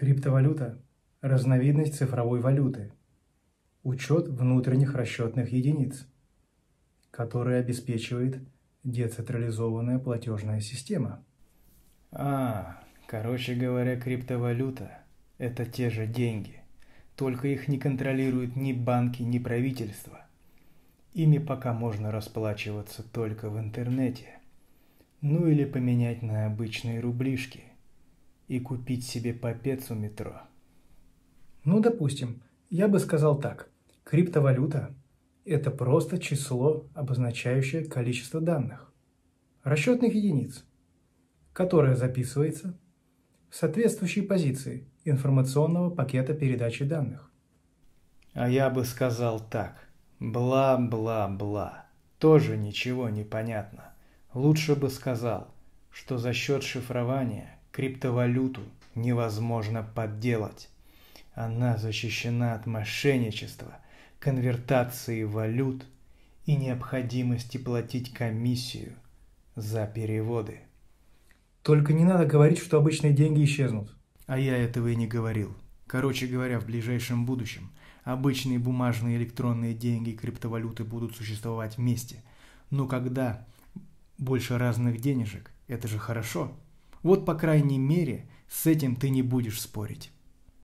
Криптовалюта – разновидность цифровой валюты. Учет внутренних расчетных единиц, который обеспечивает децентрализованная платежная система. А, короче говоря, криптовалюта – это те же деньги, только их не контролируют ни банки, ни правительство. Ими пока можно расплачиваться только в интернете. Ну или поменять на обычные рублишки и купить себе попец у метро. Ну, допустим, я бы сказал так. Криптовалюта – это просто число, обозначающее количество данных, расчетных единиц, которое записывается в соответствующей позиции информационного пакета передачи данных. А я бы сказал так. Бла-бла-бла. Тоже ничего не понятно. Лучше бы сказал, что за счет шифрования криптовалюту невозможно подделать. Она защищена от мошенничества, конвертации валют и необходимости платить комиссию за переводы. Только не надо говорить, что обычные деньги исчезнут. А я этого и не говорил. Короче говоря, в ближайшем будущем обычные бумажные электронные деньги и криптовалюты будут существовать вместе. Но когда больше разных денежек, это же хорошо. Вот, по крайней мере, с этим ты не будешь спорить.